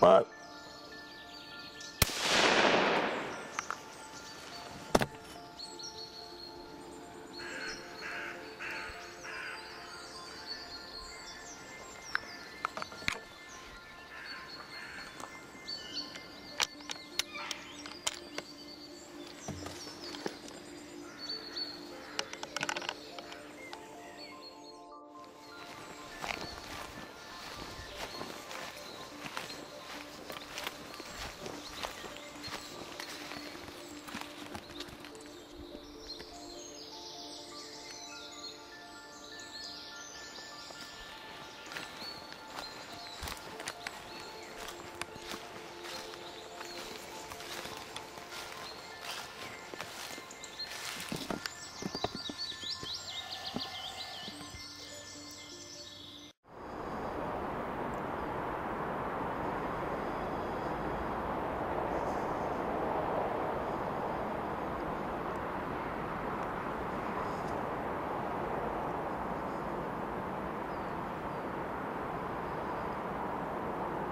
But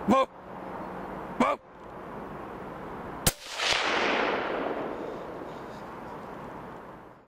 Well,